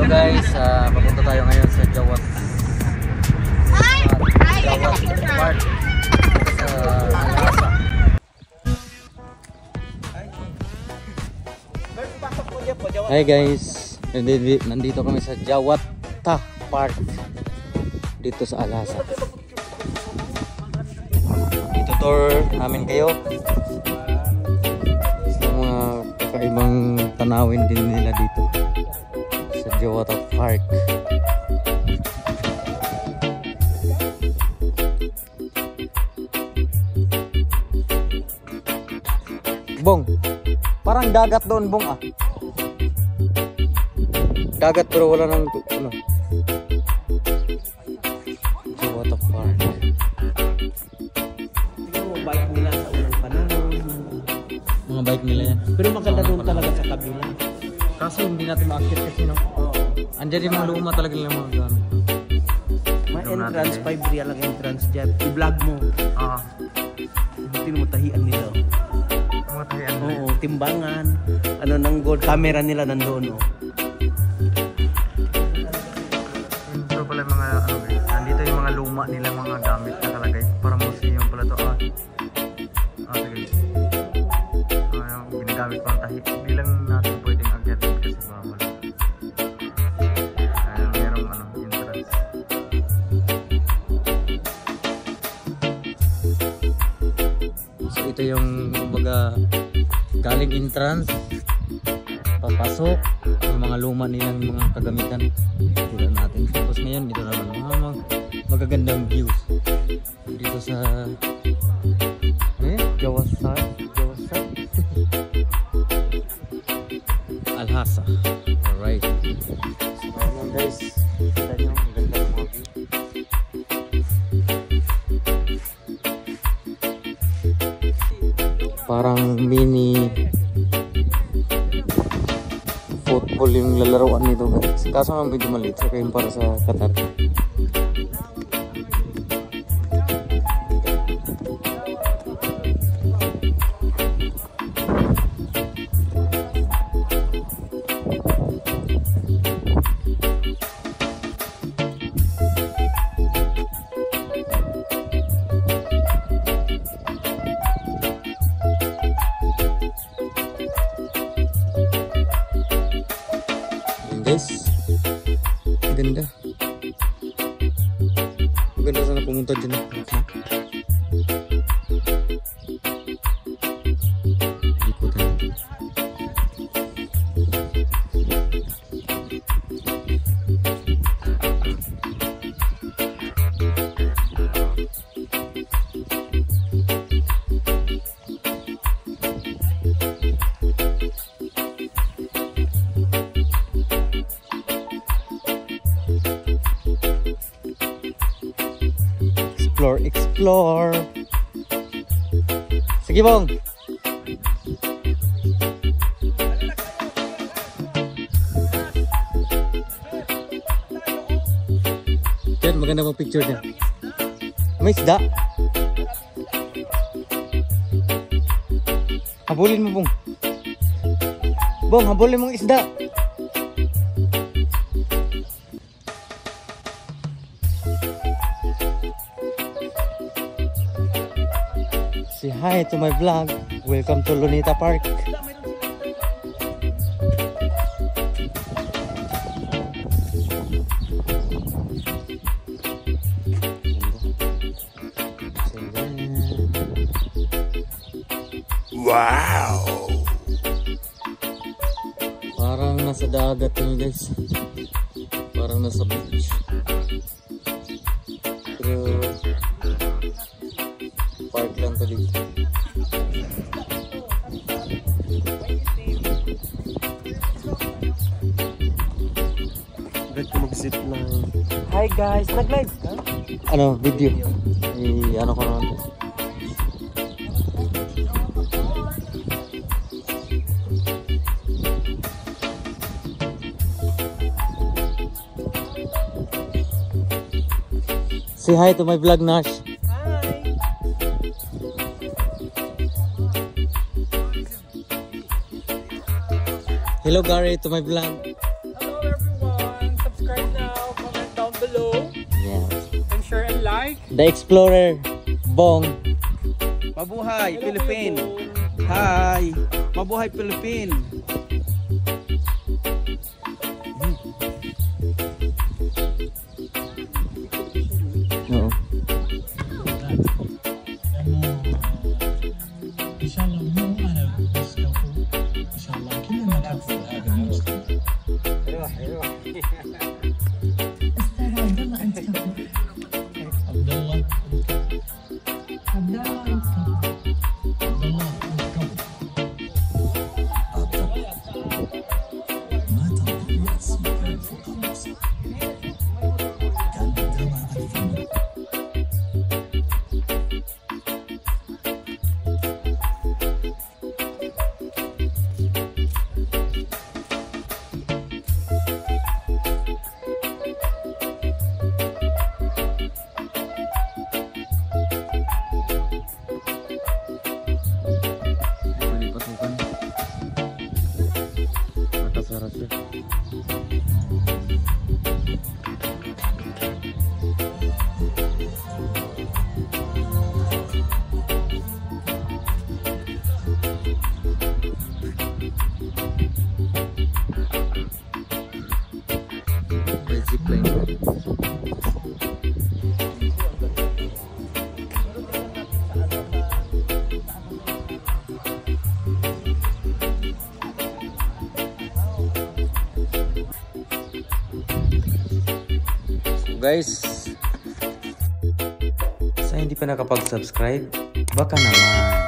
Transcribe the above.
Hello guys, ah, papunta tayo ngayon sa Jawat. Jawat Park. Sa Alasa. Hi guys, nandito, nandito kami sa Jawata Park. Dito sa Alasa. Itutour namin kayo. Sa mga kakaibang tanawin din nila dito sa Jawata Park. Bong, parang dagat doon, Bong ah. Dagat pero wala nang ano. Jawata Park. Bike nila sa unang panahon. Mga bike nila yan. Pero maganda doon talaga sa kabila. Kaso hindi natin ma-akit kasi no. Andiyan yung mga luma talaga nila mga gamit. May Doon natin entrance, eh. 5 real ang entrance dyan. I-vlog mo. Ah, Hindi mo tahian nila. mga tayan. Oo, timbangan. Ano nang gold camera nila nandoon. Oh. Ito pala yung mga ano guys. Nandito yung mga luma nila mga gamit na galing entrance. Papasok. Yung mga luma nilang mga kagamitan. Dito natin. Tapos ngayon dito naman. Mga mag, magagandang views. Dito sa ano yun? Jawasar parang mini football yung lalaroan nito guys. Kaso ang medyo maliit so kaya para sa Qatar. Ganda. Ang ganda sana pumunta dyan. Ikutan. Explore, explore. Sige bong. Yan, maganda mong picture dyan. May isda. Habulin mo, Bong. Bong, habulin mong isda. Say hi to my vlog. Welcome to Lunita Park. Wow! Parang nasa dagat yun guys. Parang nasa beach. Ba't ko mag-zip line? Hi guys! Nag-live ka? Ano, video. I ano ko naman. Say hi to my vlog, Nash. Hello, Gary, to my vlog. The Explorer, Bong. Mabuhay, Philippine! Hi! Mabuhay, Philippine! plane. Guys, sa hindi pa nakapag-subscribe, baka naman.